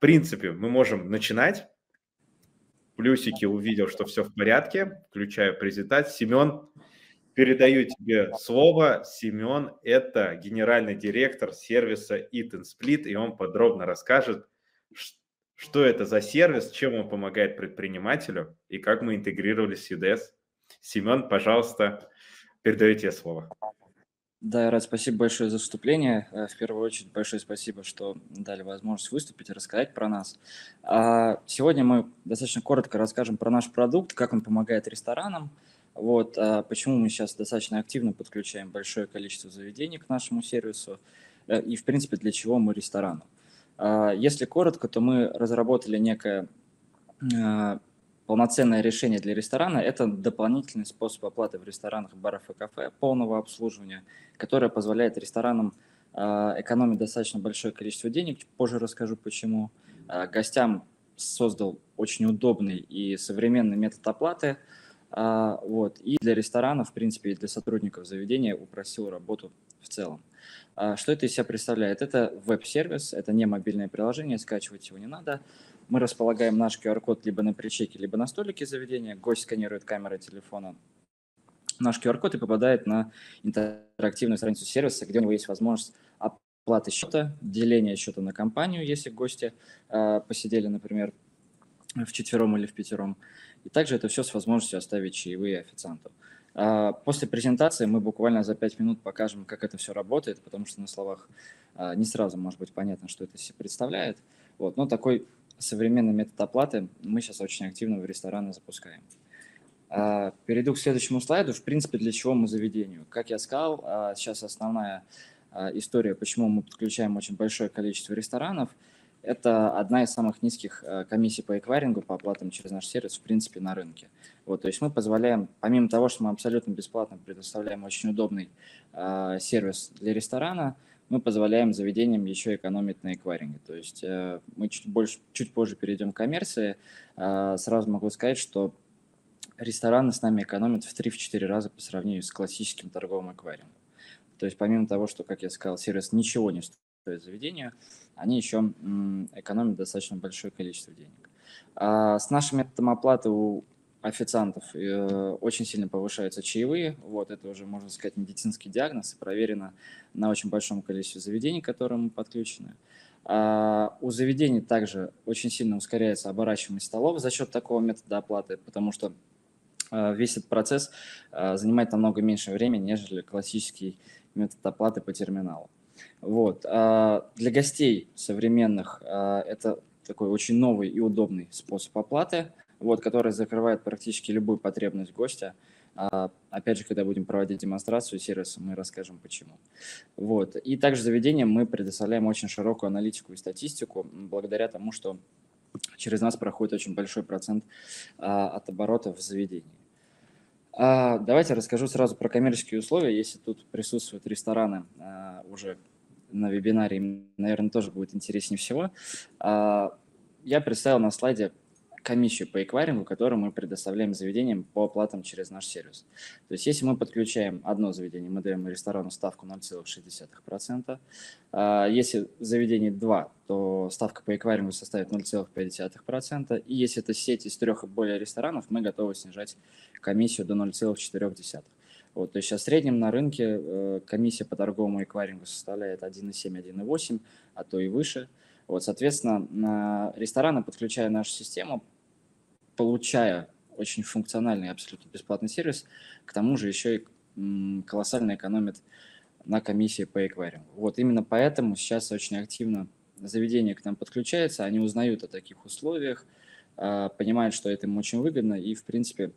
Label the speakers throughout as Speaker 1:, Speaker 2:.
Speaker 1: принципе, мы можем начинать. Плюсики увидел, что все в порядке. Включаю презентацию. Семен, передаю тебе слово. Семен – это генеральный директор сервиса Eat and Split, и он подробно расскажет, что это за сервис, чем он помогает предпринимателю и как мы интегрировались с UDS. Семен, пожалуйста, передаю тебе слово.
Speaker 2: Да, Рад, спасибо большое за вступление. Э, в первую очередь большое спасибо, что дали возможность выступить и рассказать про нас. А, сегодня мы достаточно коротко расскажем про наш продукт, как он помогает ресторанам, вот, а почему мы сейчас достаточно активно подключаем большое количество заведений к нашему сервису э, и, в принципе, для чего мы ресторану. А, если коротко, то мы разработали некое полноценное решение для ресторана – это дополнительный способ оплаты в ресторанах, барах и кафе полного обслуживания, которое позволяет ресторанам а, экономить достаточно большое количество денег, позже расскажу почему. А, гостям создал очень удобный и современный метод оплаты, а, вот, и для ресторана, в принципе, и для сотрудников заведения упростил работу в целом. Что это из себя представляет? Это веб-сервис, это не мобильное приложение, скачивать его не надо – мы располагаем наш QR-код либо на причеке, либо на столике заведения. Гость сканирует камерой телефона наш QR-код и попадает на интерактивную страницу сервиса, где у него есть возможность оплаты счета, деления счета на компанию, если гости э, посидели, например, в четвером или в пятером. И также это все с возможностью оставить чаевые официанту. А, после презентации мы буквально за 5 минут покажем, как это все работает, потому что на словах а, не сразу может быть понятно, что это себе представляет. Вот. Но такой современный метод оплаты мы сейчас очень активно в рестораны запускаем. А, перейду к следующему слайду. В принципе, для чего мы заведению? Как я сказал, а, сейчас основная а, история, почему мы подключаем очень большое количество ресторанов. Это одна из самых низких комиссий по эквайрингу, по оплатам через наш сервис, в принципе, на рынке. Вот, то есть мы позволяем, помимо того, что мы абсолютно бесплатно предоставляем очень удобный сервис для ресторана – мы позволяем заведениям еще экономить на эквайринге. То есть э, мы чуть, больше, чуть позже перейдем к коммерции. Э, сразу могу сказать, что рестораны с нами экономят в 3-4 раза по сравнению с классическим торговым эквайрингом. То есть помимо того, что, как я сказал, сервис ничего не стоит заведению, они еще экономят достаточно большое количество денег. А с нашим методом оплаты у официантов э, очень сильно повышаются чаевые. Вот это уже, можно сказать, медицинский диагноз, проверено на очень большом количестве заведений, к которым мы подключены. А у заведений также очень сильно ускоряется оборачиваемость столов за счет такого метода оплаты, потому что э, весь этот процесс э, занимает намного меньше времени, нежели классический метод оплаты по терминалу. Вот. А для гостей современных это такой очень новый и удобный способ оплаты – вот, который закрывает практически любую потребность гостя. А, опять же, когда будем проводить демонстрацию сервиса, мы расскажем почему. Вот. И также заведениям мы предоставляем очень широкую аналитику и статистику, благодаря тому, что через нас проходит очень большой процент а, от оборотов в заведении. А, давайте расскажу сразу про коммерческие условия. Если тут присутствуют рестораны а, уже на вебинаре, им, наверное, тоже будет интереснее всего. А, я представил на слайде комиссию по эквайрингу, которую мы предоставляем заведениям по оплатам через наш сервис. То есть если мы подключаем одно заведение, мы даем ресторану ставку 0,6%. А если заведение 2, то ставка по эквайрингу составит 0,5%. И если это сеть из трех и более ресторанов, мы готовы снижать комиссию до 0,4%. Вот, то есть сейчас в среднем на рынке э, комиссия по торговому эквайрингу составляет 1,7-1,8, а то и выше – вот, соответственно, рестораны, подключая нашу систему, получая очень функциональный, абсолютно бесплатный сервис, к тому же еще и колоссально экономит на комиссии по эквайрингу. Вот именно поэтому сейчас очень активно заведение к нам подключается, они узнают о таких условиях, а, понимают, что это им очень выгодно и, в принципе,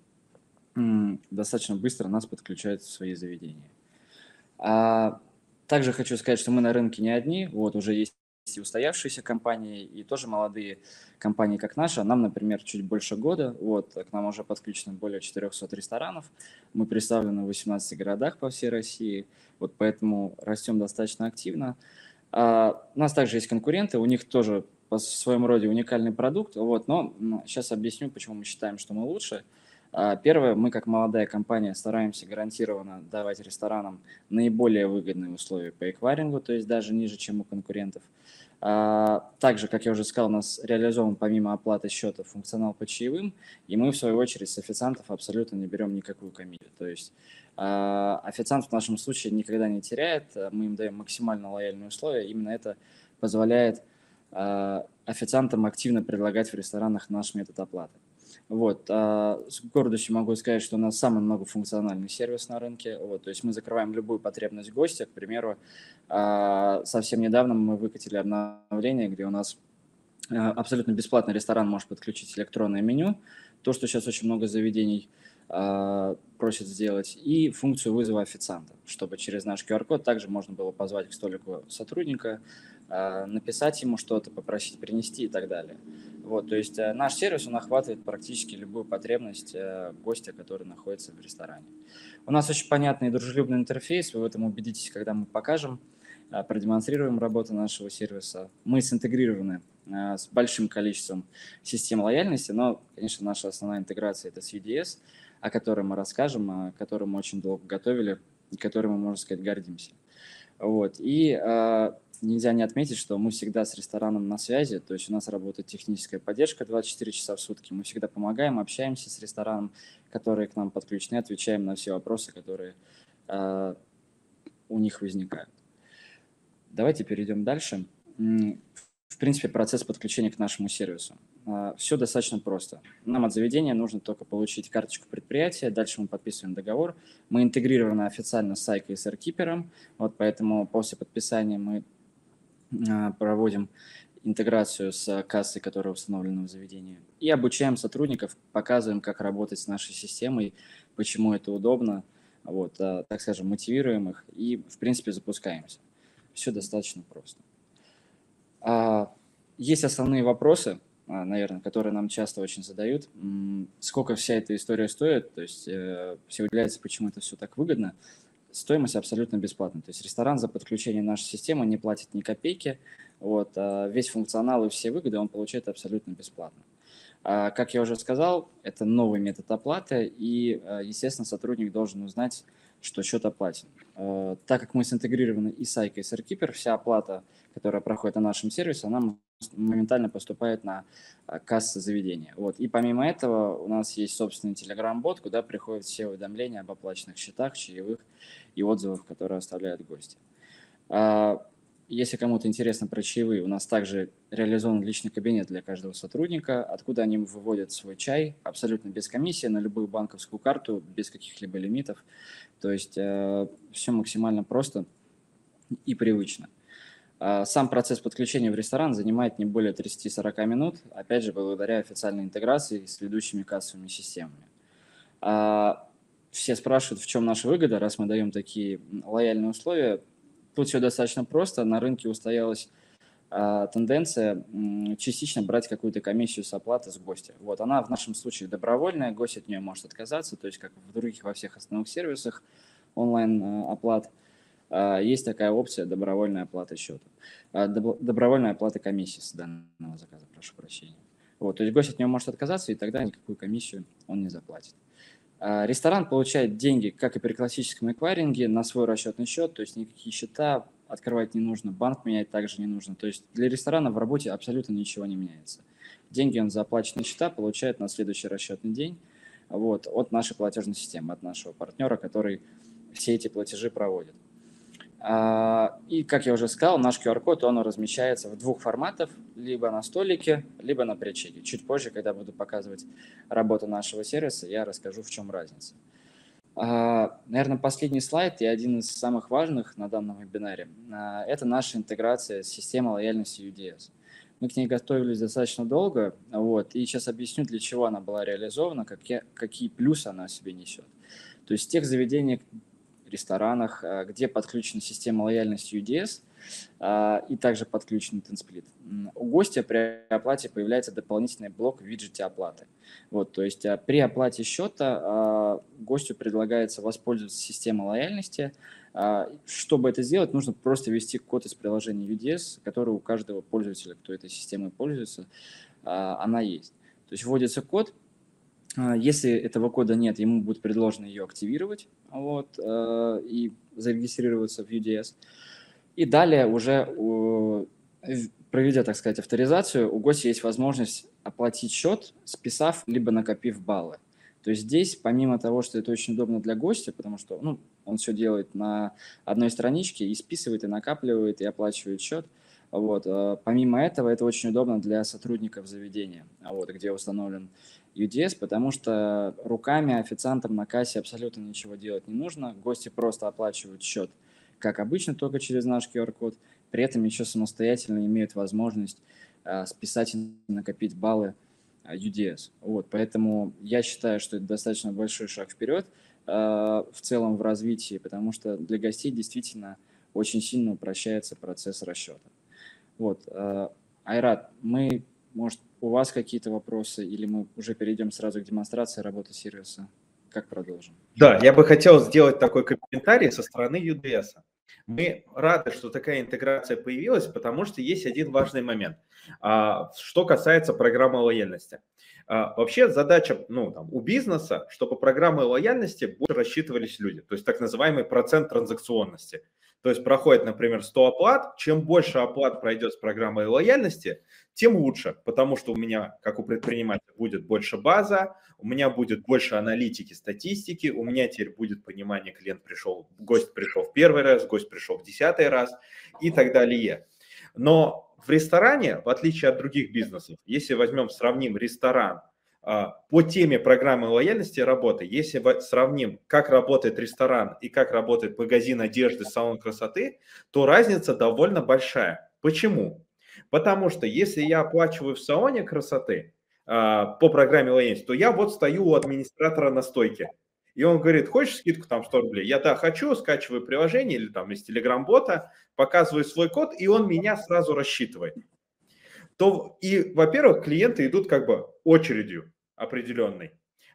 Speaker 2: достаточно быстро нас подключают в свои заведения. А также хочу сказать, что мы на рынке не одни, вот уже есть и устоявшиеся компании, и тоже молодые компании, как наша. Нам, например, чуть больше года. Вот, к нам уже подключено более 400 ресторанов. Мы представлены в 18 городах по всей России. Вот поэтому растем достаточно активно. А, у нас также есть конкуренты, у них тоже по своему роде уникальный продукт. Вот, но сейчас объясню, почему мы считаем, что мы лучше. А, первое, мы как молодая компания стараемся гарантированно давать ресторанам наиболее выгодные условия по эквайрингу, то есть даже ниже, чем у конкурентов. А, также, как я уже сказал, у нас реализован помимо оплаты счета функционал по чаевым, и мы, в свою очередь, с официантов абсолютно не берем никакую комиссию. То есть а, официант в нашем случае никогда не теряет, мы им даем максимально лояльные условия, именно это позволяет официантам активно предлагать в ресторанах наш метод оплаты. Вот. А с гордостью могу сказать, что у нас самый многофункциональный сервис на рынке. Вот. То есть мы закрываем любую потребность гостя. К примеру, а, совсем недавно мы выкатили обновление, где у нас а, абсолютно бесплатно ресторан может подключить электронное меню. То, что сейчас очень много заведений а, просит сделать, и функцию вызова официанта, чтобы через наш QR-код также можно было позвать к столику сотрудника, написать ему что-то, попросить принести и так далее. Вот, то есть э, наш сервис, он охватывает практически любую потребность э, гостя, который находится в ресторане. У нас очень понятный и дружелюбный интерфейс, вы в этом убедитесь, когда мы покажем, э, продемонстрируем работу нашего сервиса. Мы синтегрированы с большим количеством систем лояльности, но, конечно, наша основная интеграция – это с UDS, о которой мы расскажем, о которой мы очень долго готовили, и которой мы, можно сказать, гордимся. Вот. И нельзя не отметить, что мы всегда с рестораном на связи, то есть у нас работает техническая поддержка 24 часа в сутки, мы всегда помогаем, общаемся с рестораном, которые к нам подключены, отвечаем на все вопросы, которые э, у них возникают. Давайте перейдем дальше. В принципе, процесс подключения к нашему сервису. А, все достаточно просто. Нам от заведения нужно только получить карточку предприятия, дальше мы подписываем договор. Мы интегрированы официально с Сайкой и с Airkeeper, вот поэтому после подписания мы проводим интеграцию с кассой, которая установлена в заведении, и обучаем сотрудников, показываем, как работать с нашей системой, почему это удобно, вот, а, так скажем, мотивируем их и, в принципе, запускаемся. Все достаточно просто. А, есть основные вопросы, наверное, которые нам часто очень задают. Сколько вся эта история стоит? То есть э, все удивляются, почему это все так выгодно стоимость абсолютно бесплатная. То есть ресторан за подключение нашей системы не платит ни копейки. Вот, а весь функционал и все выгоды он получает абсолютно бесплатно. А, как я уже сказал, это новый метод оплаты, и, а, естественно, сотрудник должен узнать, что счет оплатен. Так как мы синтегрированы и с Айка, и с Airkeeper, вся оплата, которая проходит на нашем сервисе, она моментально поступает на кассы заведения. Вот. И помимо этого у нас есть собственный Telegram-бот, куда приходят все уведомления об оплаченных счетах, чаевых и отзывов, которые оставляют гости. А, если кому-то интересно про чаевые, у нас также реализован личный кабинет для каждого сотрудника, откуда они выводят свой чай абсолютно без комиссии на любую банковскую карту, без каких-либо лимитов. То есть э, все максимально просто и привычно. А, сам процесс подключения в ресторан занимает не более 30-40 минут, опять же, благодаря официальной интеграции с ведущими кассовыми системами. Все спрашивают, в чем наша выгода, раз мы даем такие лояльные условия. Тут все достаточно просто. На рынке устоялась а, тенденция частично брать какую-то комиссию с оплаты с гостя. Вот она в нашем случае добровольная, гость от нее может отказаться, то есть как в других во всех основных сервисах онлайн-оплат а, есть такая опция добровольная оплата счета, а, добровольная оплата комиссии с данного заказа, прошу прощения. Вот, то есть гость от нее может отказаться, и тогда никакую комиссию он не заплатит. А, ресторан получает деньги, как и при классическом эквайринге, на свой расчетный счет, то есть никакие счета открывать не нужно, банк менять также не нужно. То есть для ресторана в работе абсолютно ничего не меняется. Деньги он за оплаченные счета получает на следующий расчетный день вот, от нашей платежной системы, от нашего партнера, который все эти платежи проводит. А, и, как я уже сказал, наш QR-код, он размещается в двух форматах, либо на столике, либо на предчеке. Чуть позже, когда буду показывать работу нашего сервиса, я расскажу, в чем разница. А, наверное, последний слайд и один из самых важных на данном вебинаре а, – это наша интеграция с системой лояльности UDS. Мы к ней готовились достаточно долго, вот, и сейчас объясню, для чего она была реализована, какие, какие плюсы она себе несет. То есть тех заведениях, ресторанах, э, где подключена система лояльности UDS э, и также подключен TenSplit. У гостя при оплате появляется дополнительный блок в виджете оплаты. Вот, то есть э, при оплате счета гостю предлагается воспользоваться системой лояльности. Чтобы это сделать, нужно просто ввести код из приложения UDS, который у каждого пользователя, кто этой системой пользуется, она есть. То есть вводится код, если этого кода нет, ему будет предложено ее активировать вот, э, и зарегистрироваться в UDS. И далее уже, проведя, так сказать, авторизацию, у гостя есть возможность оплатить счет, списав либо накопив баллы. То есть здесь, помимо того, что это очень удобно для гостя, потому что ну, он все делает на одной страничке и списывает, и накапливает, и оплачивает счет, вот. Э, помимо этого, это очень удобно для сотрудников заведения, вот, где установлен UDS, потому что руками официантам на кассе абсолютно ничего делать не нужно. Гости просто оплачивают счет, как обычно, только через наш QR-код. При этом еще самостоятельно имеют возможность э, списать и накопить баллы UDS. Вот, поэтому я считаю, что это достаточно большой шаг вперед э, в целом в развитии, потому что для гостей действительно очень сильно упрощается процесс расчета. Вот, э, Айрат, мы, может, у вас какие-то вопросы, или мы уже перейдем сразу к демонстрации работы сервиса? Как продолжим?
Speaker 1: Да, я бы хотел сделать такой комментарий со стороны UDS. Мы рады, что такая интеграция появилась, потому что есть один важный момент, а, что касается программы лояльности. А, вообще задача ну, там, у бизнеса, чтобы программы лояльности больше рассчитывались люди, то есть так называемый процент транзакционности. То есть проходит, например, 100 оплат. Чем больше оплат пройдет с программой лояльности, тем лучше, потому что у меня, как у предпринимателя, будет больше база, у меня будет больше аналитики, статистики, у меня теперь будет понимание, клиент пришел, гость пришел в первый раз, гость пришел в десятый раз и так далее. Но в ресторане, в отличие от других бизнесов, если возьмем, сравним ресторан по теме программы лояльности работы, если сравним, как работает ресторан и как работает магазин одежды, салон красоты, то разница довольно большая. Почему? Потому что если я оплачиваю в салоне красоты а, по программе лояльности, то я вот стою у администратора на стойке. И он говорит, хочешь скидку там 100 рублей? Я да, хочу, скачиваю приложение или там из телеграм-бота, показываю свой код, и он меня сразу рассчитывает. То, и, во-первых, клиенты идут как бы очередью определенной.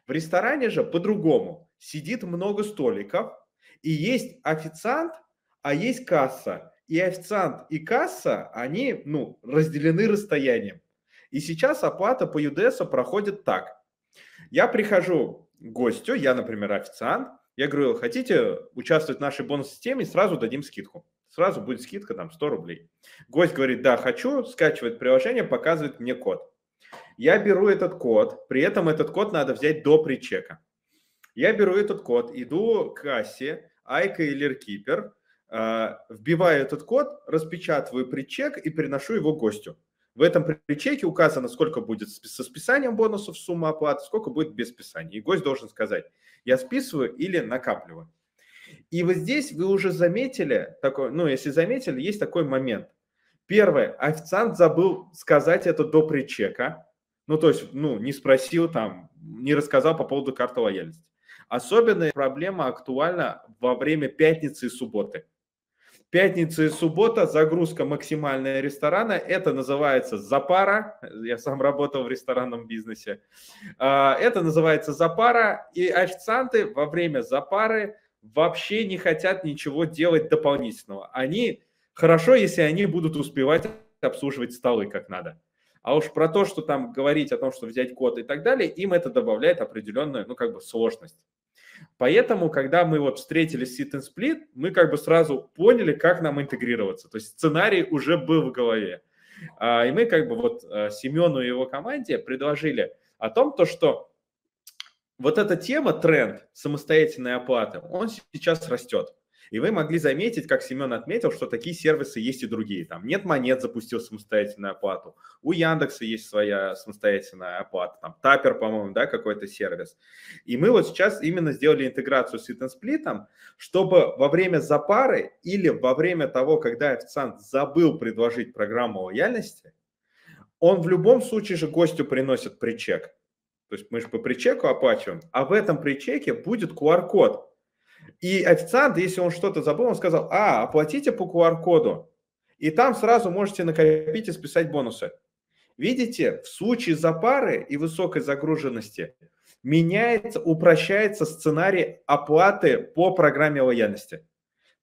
Speaker 1: В ресторане же по-другому. Сидит много столиков, и есть официант, а есть касса. И официант, и касса, они ну, разделены расстоянием. И сейчас оплата по UDS проходит так. Я прихожу к гостю, я, например, официант, я говорю, хотите участвовать в нашей бонус-системе, сразу дадим скидку. Сразу будет скидка там 100 рублей. Гость говорит, да, хочу, скачивает приложение, показывает мне код. Я беру этот код, при этом этот код надо взять до причека. Я беру этот код, иду к кассе, Айка или Ркипер, вбиваю этот код, распечатываю причек и приношу его гостю. В этом причеке указано, сколько будет со списанием бонусов сумма оплаты, сколько будет без списания. И гость должен сказать, я списываю или накапливаю. И вот здесь вы уже заметили, такой, ну, если заметили, есть такой момент. Первое, официант забыл сказать это до причека. Ну, то есть, ну, не спросил там, не рассказал по поводу карты лояльности. Особенная проблема актуальна во время пятницы и субботы. Пятница и суббота, загрузка максимальная ресторана, это называется запара, я сам работал в ресторанном бизнесе, а, это называется запара, и официанты во время запары вообще не хотят ничего делать дополнительного. Они, хорошо, если они будут успевать обслуживать столы как надо. А уж про то, что там говорить о том, что взять код и так далее, им это добавляет определенную, ну, как бы сложность. Поэтому, когда мы вот встретились с Sit and Split, мы как бы сразу поняли, как нам интегрироваться. То есть сценарий уже был в голове. А, и мы как бы вот э, Семену и его команде предложили о том, то, что вот эта тема, тренд самостоятельной оплаты, он сейчас растет. И вы могли заметить, как Семен отметил, что такие сервисы есть и другие. Там нет монет запустил самостоятельную оплату. У Яндекса есть своя самостоятельная оплата. Там Тапер, по-моему, да, какой-то сервис. И мы вот сейчас именно сделали интеграцию с Split'ом, чтобы во время запары или во время того, когда официант забыл предложить программу лояльности, он в любом случае же гостю приносит причек. То есть мы же по причеку оплачиваем, а в этом причеке будет QR-код, и официант, если он что-то забыл, он сказал, а, оплатите по QR-коду. И там сразу можете накопить и списать бонусы. Видите, в случае запары и высокой загруженности меняется, упрощается сценарий оплаты по программе лояльности.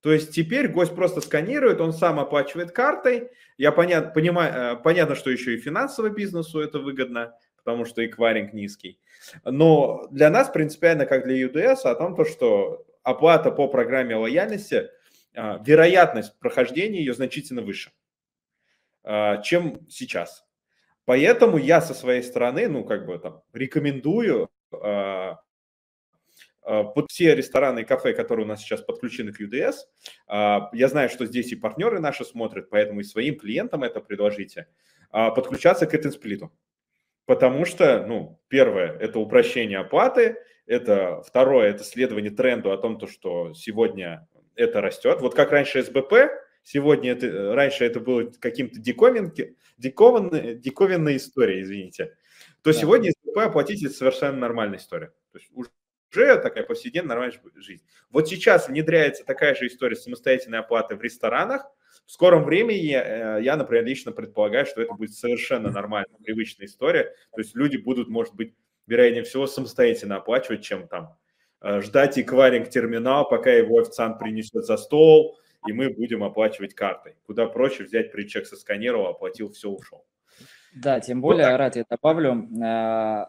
Speaker 1: То есть теперь гость просто сканирует, он сам оплачивает картой. Я понят, понимаю, э, понятно, что еще и финансово бизнесу это выгодно, потому что эквайринг низкий. Но для нас принципиально, как для UDS, о том, то, что оплата по программе лояльности, а, вероятность прохождения ее значительно выше, а, чем сейчас. Поэтому я со своей стороны, ну, как бы там, рекомендую а, под все рестораны и кафе, которые у нас сейчас подключены к UDS, я знаю, что здесь и партнеры наши смотрят, поэтому и своим клиентам это предложите, подключаться к этому сплиту. Потому что, ну, первое, это упрощение оплаты, это второе, это следование тренду о том, то, что сегодня это растет. Вот как раньше СБП, сегодня это, раньше это было каким-то диковинки, диковинной, диковинной историей, извините, то да. сегодня СБП оплатить это совершенно нормальная история. То есть уже такая повседневная нормальная жизнь. Вот сейчас внедряется такая же история самостоятельной оплаты в ресторанах. В скором времени я, э, я, например, лично предполагаю, что это будет совершенно нормальная, привычная история. То есть люди будут, может быть, вероятнее всего, самостоятельно оплачивать, чем там э, ждать эквайринг-терминал, пока его официант принесет за стол, и мы будем оплачивать картой. Куда проще взять причек со сканировал, оплатил, все, ушел.
Speaker 2: Да, тем более, вот Рад, я добавлю, э,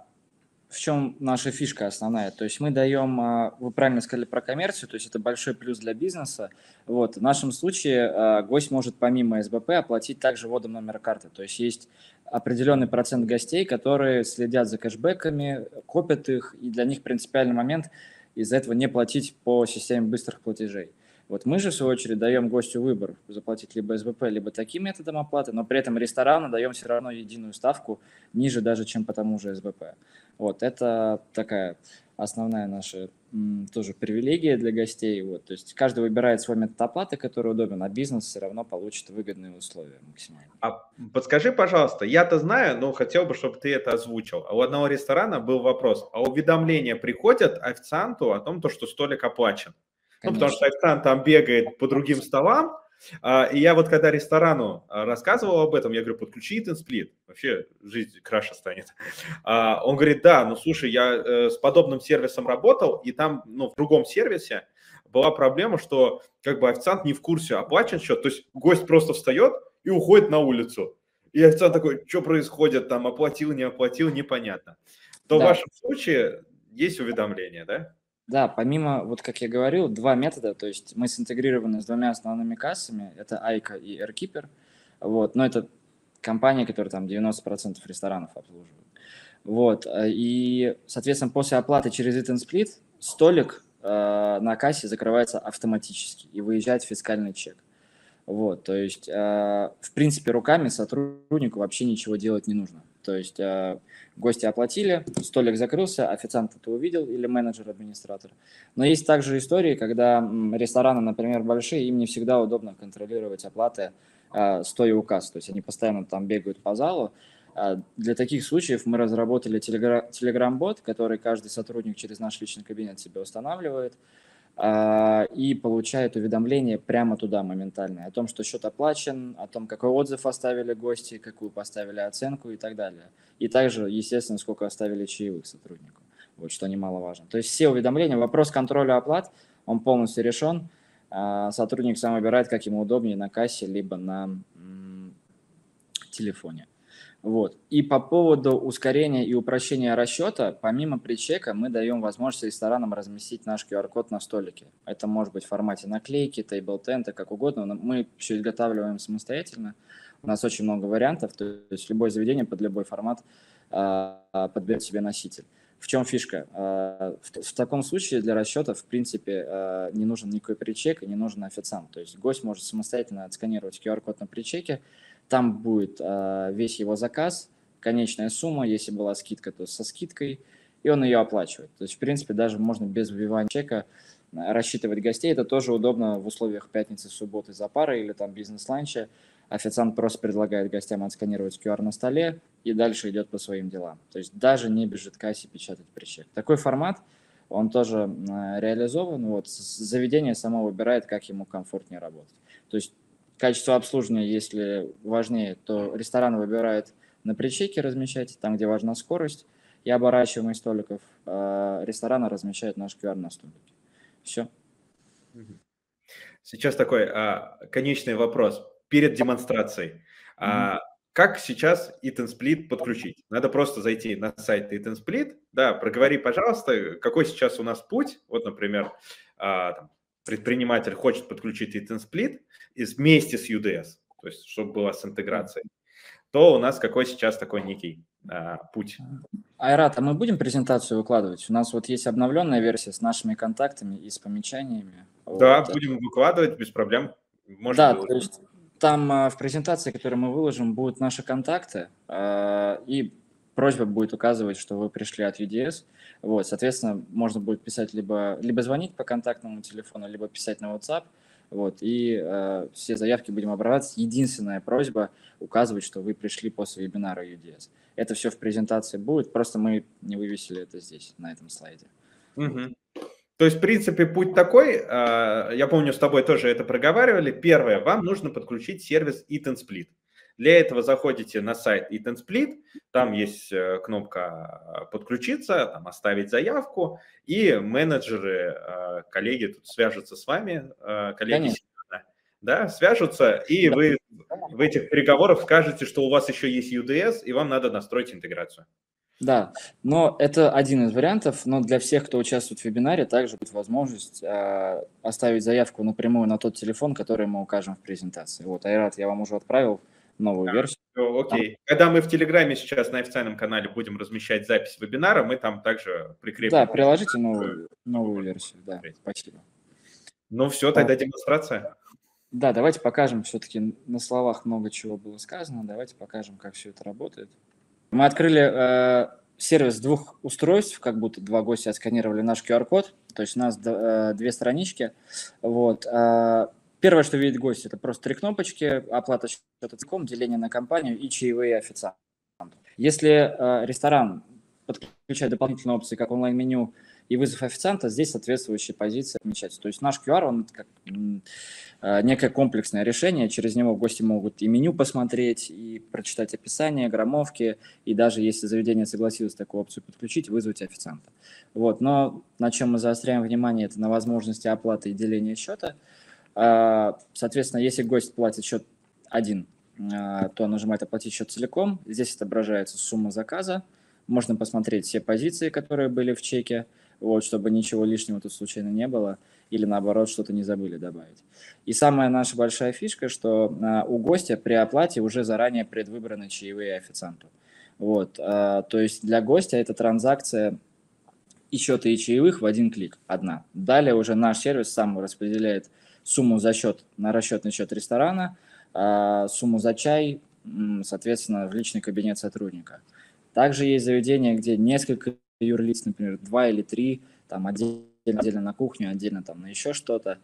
Speaker 2: в чем наша фишка основная. То есть мы даем, э, вы правильно сказали про коммерцию, то есть это большой плюс для бизнеса. Вот, в нашем случае гость может помимо СБП оплатить также вводом номера карты. То есть есть определенный процент гостей, которые следят за кэшбэками, копят их, и для них принципиальный момент из-за этого не платить по системе быстрых платежей. Вот мы же, в свою очередь, даем гостю выбор заплатить либо СБП, либо таким методом оплаты, но при этом ресторану даем все равно единую ставку, ниже даже, чем по тому же СБП. Вот, это такая основная наша тоже привилегия для гостей. Вот, то есть каждый выбирает свой метод оплаты, который удобен, а бизнес все равно получит выгодные условия максимально.
Speaker 1: А подскажи, пожалуйста, я-то знаю, но хотел бы, чтобы ты это озвучил. А у одного ресторана был вопрос, а уведомления приходят официанту о том, то, что столик оплачен? Конечно. Ну, потому что официант там бегает по другим столам, а, и я вот когда ресторану а, рассказывал об этом, я говорю, подключи Splит, вообще жизнь краше станет. А, он говорит, да, ну слушай, я э, с подобным сервисом работал, и там, ну, в другом сервисе была проблема, что как бы официант не в курсе, оплачен счет, то есть гость просто встает и уходит на улицу. И официант такой, что происходит, там оплатил, не оплатил, непонятно. То да. в вашем случае есть уведомление, да?
Speaker 2: Да, помимо, вот как я говорил, два метода, то есть мы синтегрированы с двумя основными кассами, это Айка и AirKeeper, вот, но это компания, которая там 90% ресторанов обслуживает. Вот, э, и, соответственно, после оплаты через Eat Split столик э, на кассе закрывается автоматически и выезжает фискальный чек. Вот, то есть, э, в принципе, руками сотруднику вообще ничего делать не нужно. То есть э, гости оплатили, столик закрылся, официант это увидел или менеджер, администратор. Но есть также истории, когда рестораны, например, большие, им не всегда удобно контролировать оплаты э, стоя у касс. То есть они постоянно там бегают по залу. Э, для таких случаев мы разработали телеграм-бот, который каждый сотрудник через наш личный кабинет себе устанавливает. А, и получает уведомление прямо туда моментально о том, что счет оплачен, о том, какой отзыв оставили гости, какую поставили оценку и так далее. И также, естественно, сколько оставили чаевых сотруднику, вот что немаловажно. То есть все уведомления, вопрос контроля оплат, он полностью решен. А, сотрудник сам выбирает, как ему удобнее на кассе, либо на телефоне. Вот. И по поводу ускорения и упрощения расчета, помимо причека, мы даем возможность ресторанам разместить наш QR-код на столике. Это может быть в формате наклейки, тейбл тента, как угодно. Но мы все изготавливаем самостоятельно. У нас очень много вариантов, то есть любое заведение под любой формат э, подберет себе носитель. В чем фишка? Э, в, таком случае для расчета, в принципе, не нужен никакой причек и не нужен официант. То есть гость может самостоятельно отсканировать QR-код на причеке, там будет э, весь его заказ, конечная сумма, если была скидка, то со скидкой, и он ее оплачивает. То есть, в принципе, даже можно без вбивания чека а, рассчитывать гостей. Это тоже удобно в условиях пятницы, субботы за парой или там бизнес-ланча. Официант просто предлагает гостям отсканировать QR на столе и дальше идет по своим делам. То есть даже не бежит кассе печатать причек. Такой формат, он тоже э, реализован. Вот, заведение само выбирает, как ему комфортнее работать. То есть Качество обслуживания, если важнее, то рестораны выбирают на причеке размещать, там, где важна скорость и оборачиваемость столиков. А рестораны размещают наш QR на столике. Все.
Speaker 1: Сейчас такой а, конечный вопрос. Перед демонстрацией. А, как сейчас Split подключить? Надо просто зайти на сайт Split, да, проговори, пожалуйста, какой сейчас у нас путь. Вот, например, а, там, предприниматель хочет подключить Eat Split вместе с UDS, то есть чтобы была с интеграцией, то у нас какой сейчас такой некий а, путь?
Speaker 2: Айрат, а мы будем презентацию выкладывать? У нас вот есть обновленная версия с нашими контактами и с помечаниями.
Speaker 1: Да, вот. будем выкладывать без проблем.
Speaker 2: Может, да, то есть там а, в презентации, которую мы выложим, будут наши контакты, а, и просьба будет указывать, что вы пришли от UDS. Вот, соответственно, можно будет писать либо, либо звонить по контактному телефону, либо писать на WhatsApp. Вот, и э, все заявки будем обрабатывать. Единственная просьба указывать, что вы пришли после вебинара UDS. Это все в презентации будет, просто мы не вывесили это здесь, на этом слайде.
Speaker 1: Угу. То есть, в принципе, путь такой, а, я помню, с тобой тоже это проговаривали. Первое, вам нужно подключить сервис Eat Split. Для этого заходите на сайт Eat Split, там есть э, кнопка «Подключиться», там «Оставить заявку», и менеджеры, а, коллеги тут свяжутся с вами, коллеги да, свяжутся, и вы в этих переговорах скажете, что у вас еще есть UDS, и вам надо настроить интеграцию.
Speaker 2: Да, но это один из вариантов, но для всех, кто участвует в вебинаре, также будет возможность э, оставить заявку напрямую на тот телефон, который мы укажем в презентации. Вот, Айрат, я вам уже отправил новую да, версию.
Speaker 1: Все, окей. Там... Когда мы в Телеграме сейчас на официальном канале будем размещать запись вебинара, мы там также прикрепим.
Speaker 2: Да, приложите новую, новую версию, да, спасибо.
Speaker 1: Ну все, тогда да. демонстрация.
Speaker 2: Да, давайте покажем, все-таки на словах много чего было сказано, давайте покажем, как все это работает. Мы открыли э, сервис двух устройств, как будто два гостя отсканировали наш QR-код, то есть у нас э, две странички. Вот. Э, первое, что видит гость, это просто три кнопочки, оплата счета целиком, деление на компанию и чаевые официанту. Если э, ресторан подключает дополнительные опции, как онлайн-меню и вызов официанта, здесь соответствующие позиции отмечаются. То есть наш QR, он как э, некое комплексное решение, через него гости могут и меню посмотреть, и прочитать описание, граммовки, и даже если заведение согласилось такую опцию подключить, вызвать официанта. Вот. Но на чем мы заостряем внимание, это на возможности оплаты и деления счета. А, соответственно, если гость платит счет один, а, то нажимает «Оплатить счет целиком». Здесь отображается сумма заказа. Можно посмотреть все позиции, которые были в чеке, вот, чтобы ничего лишнего тут случайно не было, или наоборот, что-то не забыли добавить. И самая наша большая фишка, что а, у гостя при оплате уже заранее предвыбраны чаевые официанту. Вот, то есть для гостя эта транзакция и счета, и чаевых в один клик, одна. Далее уже наш сервис сам распределяет сумму за счет на расчетный счет ресторана, а, сумму за чай, соответственно, в личный кабинет сотрудника. Также есть заведения, где несколько юрлиц, например, два или три, там отдельно, отдельно на кухню, отдельно там на еще что-то.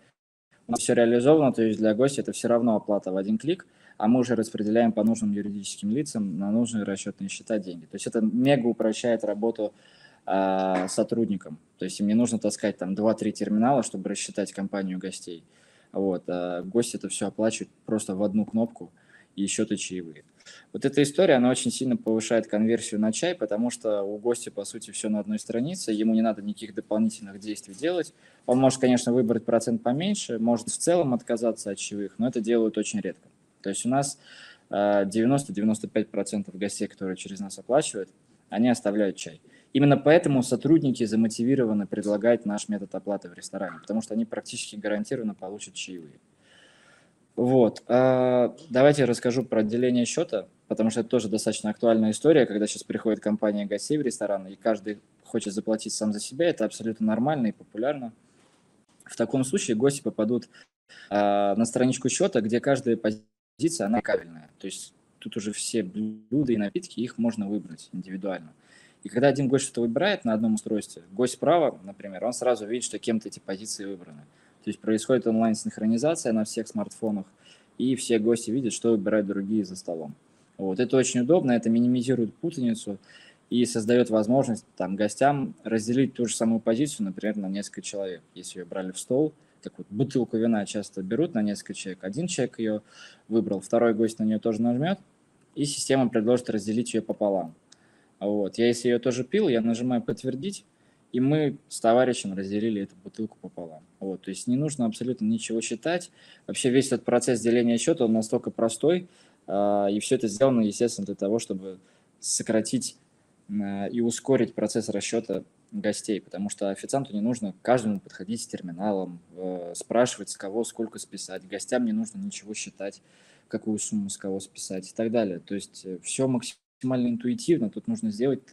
Speaker 2: У нас все реализовано, то есть для гостя это все равно оплата в один клик, а мы уже распределяем по нужным юридическим лицам на нужные расчетные счета деньги. То есть это мега упрощает работу э, сотрудникам. То есть им не нужно таскать там 2-3 терминала, чтобы рассчитать компанию гостей. Вот, а гости это все оплачивают просто в одну кнопку и счеты чаевые. Вот эта история, она очень сильно повышает конверсию на чай, потому что у гостя, по сути, все на одной странице, ему не надо никаких дополнительных действий делать. Он может, конечно, выбрать процент поменьше, может в целом отказаться от чаевых, но это делают очень редко. То есть у нас 90-95% э, гостей, которые через нас оплачивают, они оставляют чай. Именно поэтому сотрудники замотивированы предлагать наш метод оплаты в ресторане, потому что они практически гарантированно получат чаевые. Вот. А, давайте расскажу про отделение счета, потому что это тоже достаточно актуальная история, когда сейчас приходит компания гостей в ресторан, и каждый хочет заплатить сам за себя. Это абсолютно нормально и популярно. В таком случае гости попадут а, на страничку счета, где каждая позиция, она кабельная. То есть тут уже все блюда и напитки, их можно выбрать индивидуально. И когда один гость что-то выбирает на одном устройстве, гость справа, например, он сразу видит, что кем-то эти позиции выбраны. То есть происходит онлайн-синхронизация на всех смартфонах, и все гости видят, что выбирают другие за столом. Вот. Это очень удобно, это минимизирует путаницу и создает возможность там, гостям разделить ту же самую позицию, например, на несколько человек. Если ее брали в стол, так вот, бутылку вина часто берут на несколько человек. Один человек ее выбрал, второй гость на нее тоже нажмет, и система предложит разделить ее пополам. Вот. Я, если ее тоже пил, я нажимаю «Подтвердить», и мы с товарищем разделили эту бутылку пополам. Вот, то есть не нужно абсолютно ничего считать. Вообще весь этот процесс деления счета, он настолько простой, А, и все это сделано, естественно, для того, чтобы сократить а, и ускорить процесс расчета гостей, потому что официанту не нужно каждому подходить с терминалом, э, спрашивать, с кого сколько списать. Гостям не нужно ничего считать, какую сумму с кого списать и так далее. То есть э, все максимально интуитивно. Тут нужно сделать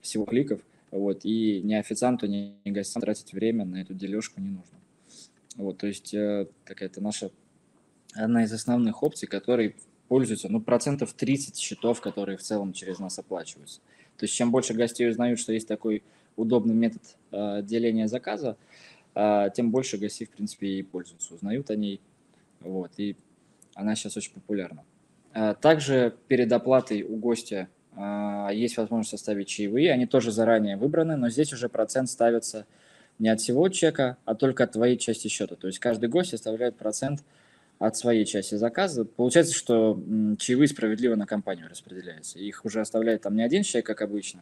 Speaker 2: всего кликов. Вот, и ни официанту, ни гостям тратить время на эту дележку не нужно. Вот, то есть э, какая-то наша одна из основных опций, которой пользуются, ну, процентов 30 счетов, которые в целом через нас оплачиваются. То есть чем больше гостей узнают, что есть такой удобный метод э, деления заказа, э, тем больше гостей, в принципе, и пользуются, узнают о ней. Вот, и она сейчас очень популярна. Э, также перед оплатой у гостя э, есть возможность составить чаевые, они тоже заранее выбраны, но здесь уже процент ставится не от всего чека, а только от твоей части счета. То есть каждый гость оставляет процент от своей части заказа. Получается, что чаевые справедливо на компанию распределяются. Их уже оставляет там не один человек, как обычно,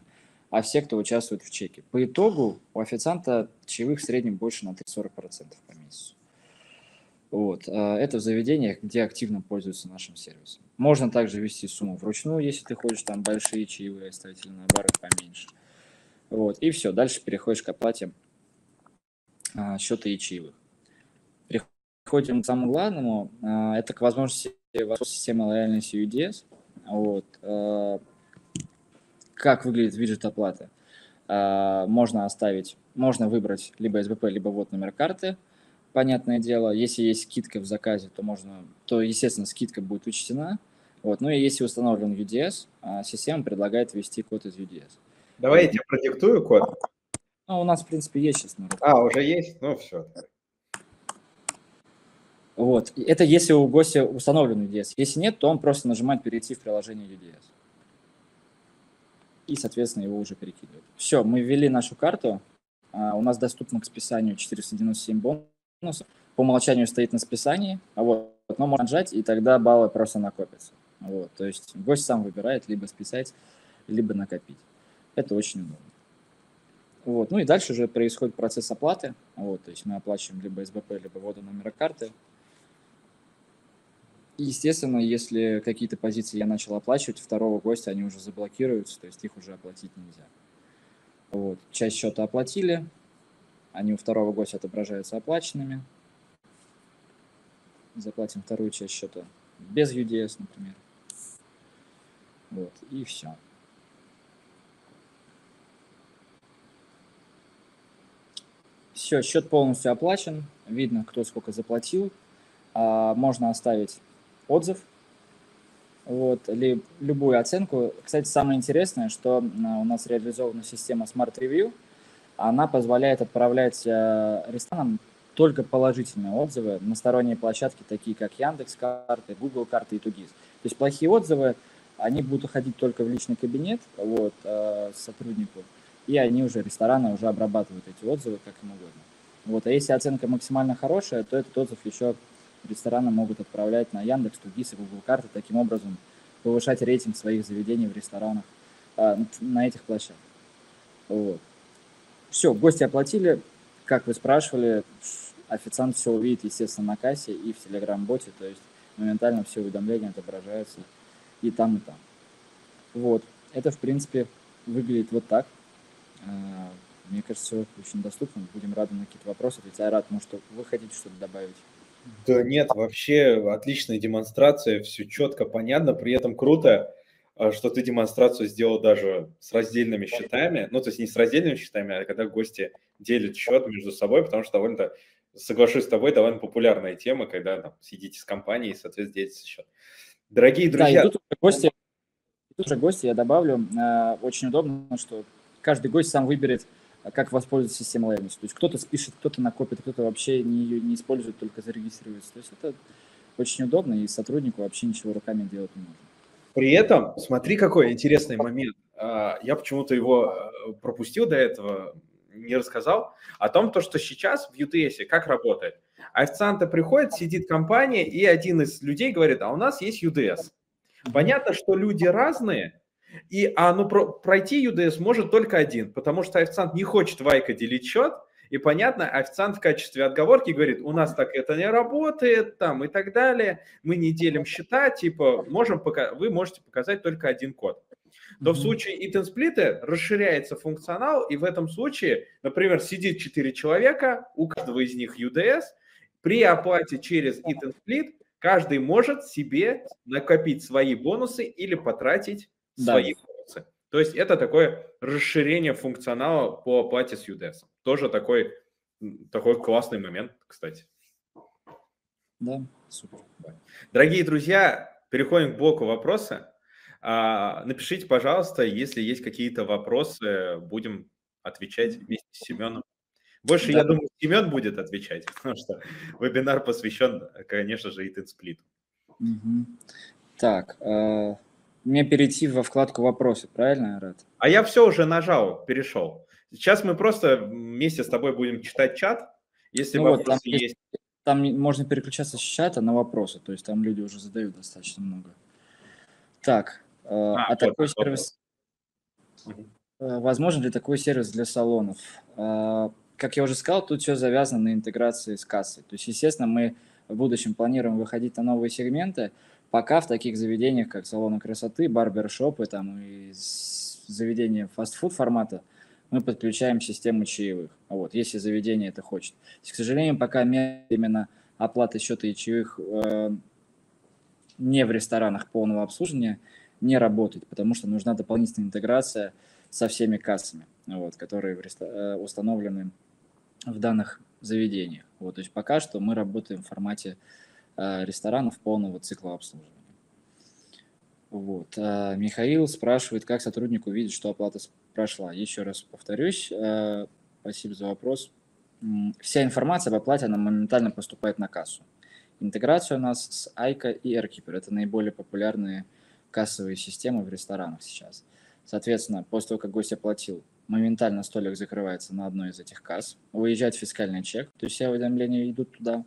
Speaker 2: а все, кто участвует в чеке. По итогу у официанта чаевых в среднем больше на 30-40% по месяцу. Вот. А это в заведениях, где активно пользуются нашим сервисом. Можно также ввести сумму вручную, если ты хочешь там большие чаевые оставить или наоборот поменьше. Вот. И все, дальше переходишь к оплате а, счета и чаевых переходим к самому главному. А, это к возможности системы лояльности UDS. Вот. Как выглядит виджет оплаты? Можно оставить, можно выбрать либо СБП, либо вот номер карты. Понятное дело, если есть скидка в заказе, то можно, то, естественно, скидка будет учтена. Вот. Ну и если установлен UDS, система предлагает ввести код из UDS.
Speaker 1: Давай я тебе продиктую код.
Speaker 2: Ну, у нас, в принципе, есть сейчас.
Speaker 1: А, уже есть? Ну, все.
Speaker 2: Вот. Это если у гостя установлен UDS. Если нет, то он просто нажимает перейти в приложение UDS. И, соответственно, его уже перекидывает. Все, мы ввели нашу карту. А, у нас доступно к списанию 497 бонусов. По умолчанию стоит на списании. А вот, но можно нажать, и тогда баллы просто накопятся. Вот. То есть гость сам выбирает либо списать, либо накопить. Это очень удобно. Вот. Ну и дальше уже происходит процесс оплаты. Вот, то есть мы оплачиваем либо СБП, либо вводу номера карты. Естественно, если какие-то позиции я начал оплачивать, второго гостя они уже заблокируются, то есть их уже оплатить нельзя. Вот. Часть счета оплатили, они у второго гостя отображаются оплаченными. Заплатим вторую часть счета без UDS, например. Вот, и все. Все, счет полностью оплачен, видно, кто сколько заплатил. А, можно оставить отзыв, вот, или любую оценку. Кстати, самое интересное, что у нас реализована система Smart Review, она позволяет отправлять э, ресторанам только положительные отзывы на сторонние площадки, такие как Яндекс карты, Google карты и Тугиз. То есть плохие отзывы, они будут уходить только в личный кабинет вот, э, сотруднику, и они уже, рестораны уже обрабатывают эти отзывы как им угодно. Вот, а если оценка максимально хорошая, то этот отзыв еще рестораны могут отправлять на Яндекс, Тугис и Google карты, таким образом повышать рейтинг своих заведений в ресторанах а, на этих площадках. Вот. Все, гости оплатили, как вы спрашивали, официант все увидит, естественно, на кассе и в Telegram-боте, то есть моментально все уведомления отображаются и там, и там. Вот, это, в принципе, выглядит вот так. А, мне кажется, очень доступно. Будем рады на какие-то вопросы. Я рад, может, вы хотите что-то добавить?
Speaker 1: Да нет, вообще отличная демонстрация, все четко, понятно, при этом круто, что ты демонстрацию сделал даже с раздельными счетами, ну, то есть не с раздельными счетами, а когда гости делят счет между собой, потому что довольно, соглашусь с тобой, довольно популярная тема, когда там, сидите с компанией, соответственно, делите счет. Дорогие друзья...
Speaker 2: Да, и тут уже гости, тут уже гости я добавлю, э, очень удобно, что каждый гость сам выберет, а как воспользоваться системой лояльности. То есть кто-то спишет, кто-то накопит, кто-то вообще не, ее не использует, только зарегистрируется. То есть это очень удобно, и сотруднику вообще ничего руками делать не нужно.
Speaker 1: При этом, смотри, какой интересный момент. А, я почему-то его э, пропустил до этого, не рассказал, о том, то, что сейчас в UTS как работает. Официанты приходят, сидит компания, и один из людей говорит, а у нас есть UDS. Понятно, что люди разные, и, а ну про, пройти UDS может только один, потому что официант не хочет Вайка делить счет, И понятно, официант в качестве отговорки говорит, у нас так это не работает, там и так далее, мы не делим счета, типа, можем пока, вы можете показать только один код. То mm-hmm. в случае Eat and Split расширяется функционал, и в этом случае, например, сидит 4 человека, у каждого из них UDS, при оплате через Eat and Split каждый может себе накопить свои бонусы или потратить да. свои бонусы. То есть это такое расширение функционала по оплате с UDS. Тоже такой, такой классный момент, кстати.
Speaker 2: Да, супер.
Speaker 1: Дорогие друзья, переходим к блоку вопроса. Напишите, пожалуйста, если есть какие-то вопросы, будем отвечать вместе с Семеном. Больше, да. я думаю, Семен будет отвечать, потому что вебинар посвящен, конечно же, и сплиту.
Speaker 2: Угу. Так, э, мне перейти во вкладку «Вопросы», правильно, Рад?
Speaker 1: А я все уже нажал, перешел. Сейчас мы просто вместе с тобой будем читать чат. Если ну вопросы вот,
Speaker 2: там есть... Там можно переключаться с чата на вопросы, то есть там люди уже задают достаточно много. Так, э, а, а вот, такой вот, сервис... Вот. Возможен ли такой сервис для салонов? Э, как я уже сказал, тут все завязано на интеграции с кассой. То есть, естественно, мы в будущем планируем выходить на новые сегменты, пока в таких заведениях, как салоны красоты, барбершопы там, и заведения фастфуд формата, мы подключаем систему чаевых, вот, если заведение это хочет. К сожалению, пока именно оплата счета и чаевых э, не в ресторанах полного обслуживания не работает, потому что нужна дополнительная интеграция со всеми кассами, вот, которые в рестор... Э, установлены в данных заведениях. Вот, то есть пока что мы работаем в формате ресторанов полного цикла обслуживания. Вот. А Михаил спрашивает, как сотрудник увидит, что оплата прошла. Еще раз повторюсь, э, спасибо за вопрос. Вся информация об оплате, она моментально поступает на кассу. Интеграция у нас с Айка и AirKeeper. Это наиболее популярные кассовые системы в ресторанах сейчас. Соответственно, после того, как гость оплатил моментально столик закрывается на одной из этих касс, выезжает фискальный чек, то есть все уведомления идут туда,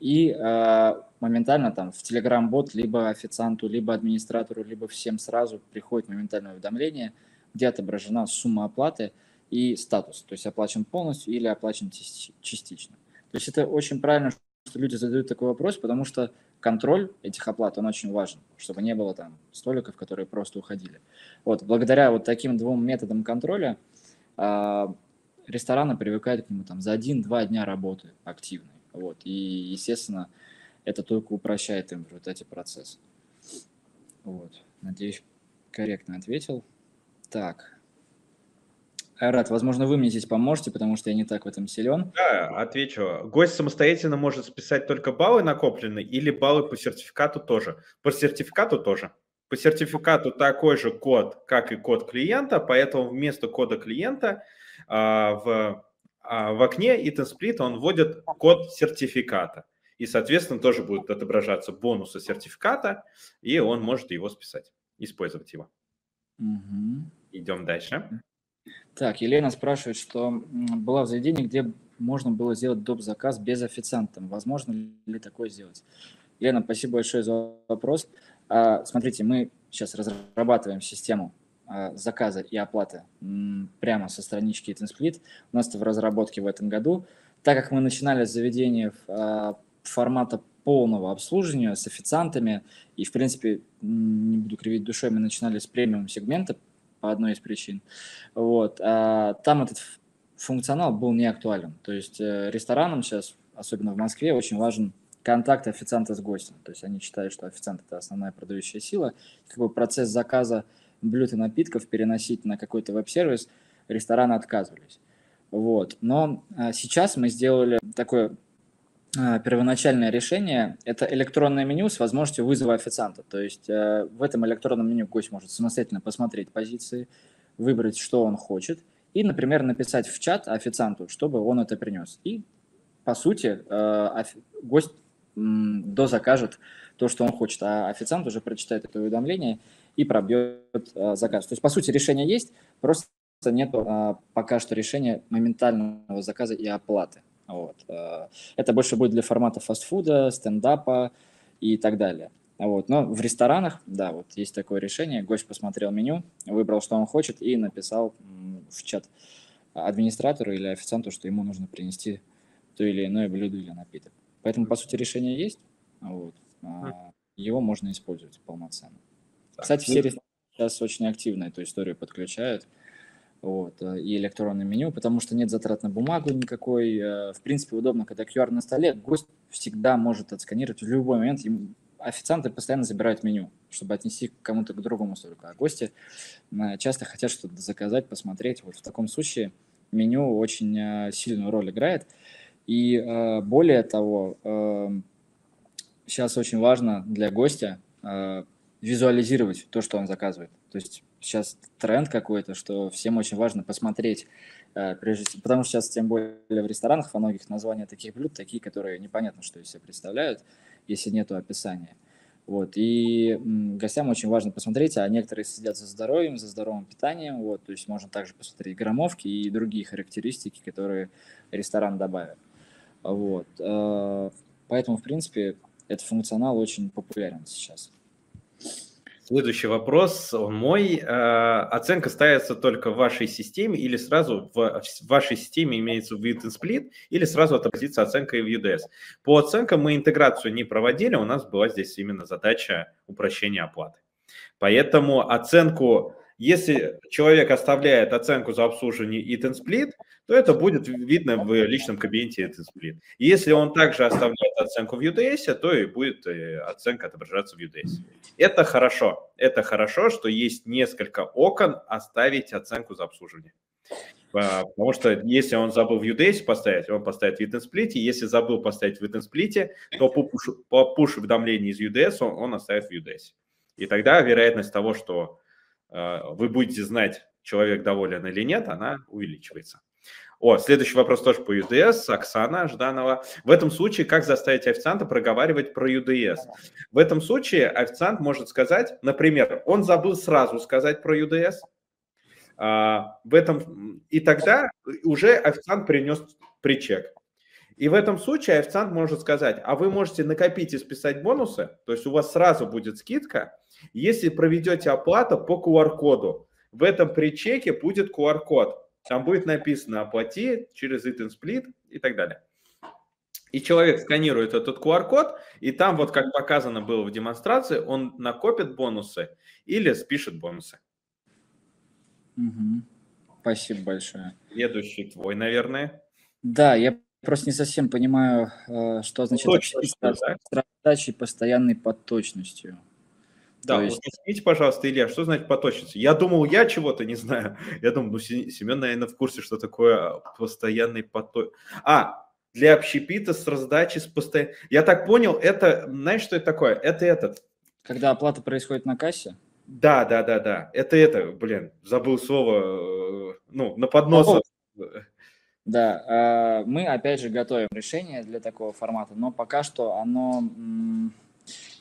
Speaker 2: и э, моментально там в Telegram-бот либо официанту, либо администратору, либо всем сразу приходит моментальное уведомление, где отображена сумма оплаты и статус, то есть оплачен полностью или оплачен частично. То есть это очень правильно, что люди задают такой вопрос, потому что контроль этих оплат, он очень важен, чтобы не было там столиков, которые просто уходили. Вот, благодаря вот таким двум методам контроля а, рестораны привыкают к нему там за один-два дня работы активной. Вот. И, естественно, это только упрощает им вот эти процессы. Вот. Надеюсь, корректно ответил. Так. Айрат, возможно, вы мне здесь поможете, потому что я не так в этом силен.
Speaker 1: Да, отвечу. Гость самостоятельно может списать только баллы накопленные или баллы по сертификату тоже. По сертификату тоже. По сертификату такой же код, как и код клиента, поэтому вместо кода клиента а, в, в окне Split он вводит код сертификата. И, соответственно, тоже будет отображаться бонусы сертификата, и он может его списать, использовать его. Угу. Идем дальше.
Speaker 2: Так, Елена спрашивает, что была в заведении, где можно было сделать доп. заказ без официанта. Возможно ли такое сделать? Елена, спасибо большое за вопрос. А, смотрите, мы сейчас разрабатываем систему а, заказа и оплаты прямо со странички Eat'nSplit. У нас это в разработке в этом году. Так как мы начинали с заведения а, формата полного обслуживания с официантами, и, в принципе, не буду кривить душой, мы начинали с премиум сегмента по одной из причин. Вот. А там этот функционал был не актуален. То есть э, ресторанам сейчас, особенно в Москве, очень важен контакт официанта с гостем. То есть они считают, что официант – это основная продающая сила. Как бы процесс заказа блюд и напитков переносить на какой-то веб-сервис рестораны отказывались. Вот. Но а, сейчас мы сделали такое а, первоначальное решение – это электронное меню с возможностью вызова официанта. То есть а, в этом электронном меню гость может самостоятельно посмотреть позиции, выбрать, что он хочет, и, например, написать в чат официанту, чтобы он это принес. И, по сути, а, гость до закажет то, что он хочет, а официант уже прочитает это уведомление и пробьет а, заказ. То есть, по сути, решение есть, просто нет а, пока что решения моментального заказа и оплаты. Вот. А, это больше будет для формата фастфуда, стендапа и так далее. Вот. Но в ресторанах, да, вот есть такое решение. Гость посмотрел меню, выбрал, что он хочет, и написал в чат администратору или официанту, что ему нужно принести то или иное блюдо или напиток. Поэтому, по сути, решение есть, вот, а, его можно использовать полноценно. Кстати, все рестораны сейчас очень активно эту историю подключают, вот, э, и электронное меню, потому что нет затрат на бумагу никакой. Э, в принципе, удобно, когда QR на столе, гость всегда может отсканировать в любой момент. Официанты постоянно забирают меню, чтобы отнести кому-то к другому столику. А гости э, часто хотят что-то заказать, посмотреть. Вот в таком случае меню очень сильную роль играет. И более того, сейчас очень важно для гостя визуализировать то, что он заказывает. То есть сейчас тренд какой-то, что всем очень важно посмотреть, э, прежде всего, потому что сейчас, тем более в ресторанах, во многих названия таких блюд, такие, которые непонятно, что из себя представляют, если нету описания. Вот, и гостям очень важно посмотреть, а некоторые следят за здоровьем, за здоровым питанием, вот, то есть можно также посмотреть граммовки и другие характеристики, которые ресторан добавит. Вот, э, поэтому, в принципе, этот функционал очень популярен сейчас.
Speaker 1: Следующий вопрос, он мой. Э, оценка ставится только в вашей системе или сразу в вашей системе имеется вид и сплит, или сразу отобразится оценка и в UDS? По оценкам мы интеграцию не проводили, у нас была здесь именно задача упрощения оплаты. Поэтому оценку если человек оставляет оценку за обслуживание Eat and Split, то это будет видно в личном кабинете Eat and Split. Если он также оставляет оценку в UDS, то и будет э, оценка отображаться в UDS. Это хорошо. Это хорошо, что есть несколько окон оставить оценку за обслуживание. Потому что если он забыл в UDS поставить, он поставит в Eat and Split. Если забыл поставить в Eat and Split, то по push-уведомлению из UDS он, он оставит в UDS. И тогда вероятность того, что вы будете знать, человек доволен или нет, она увеличивается. О, следующий вопрос тоже по UDS. Оксана Жданова. В этом случае, как заставить официанта проговаривать про UDS? В этом случае официант может сказать, например, он забыл сразу сказать про UDS, а, в этом, и тогда уже официант принес причек. И в этом случае официант может сказать, а вы можете накопить и списать бонусы, то есть у вас сразу будет скидка, если проведете оплату по QR-коду. В этом причеке будет QR-код. Там будет написано «Оплати через Split» и так далее. И человек сканирует этот QR-код, и там, вот как показано было в демонстрации, он накопит бонусы или спишет бонусы.
Speaker 2: Угу. Спасибо большое.
Speaker 1: Следующий твой, наверное.
Speaker 2: Да, я просто не совсем понимаю, э, что означает задачей постоянной подточностью.
Speaker 1: Да, есть... объясните, пожалуйста, Илья, что значит поточность? Я думал, я чего-то не знаю. Я думал, ну, Семен, наверное, в курсе, что такое постоянный поток. А, для общепита с раздачи с постоянной... Я так понял, это, знаешь, что это такое? Это этот.
Speaker 2: Когда оплата происходит на кассе?
Speaker 1: Да, да, да, да. Это это, блин, забыл слово, э, ну, на поднос.
Speaker 2: Да, а, мы опять же готовим решение для такого формата, но пока что оно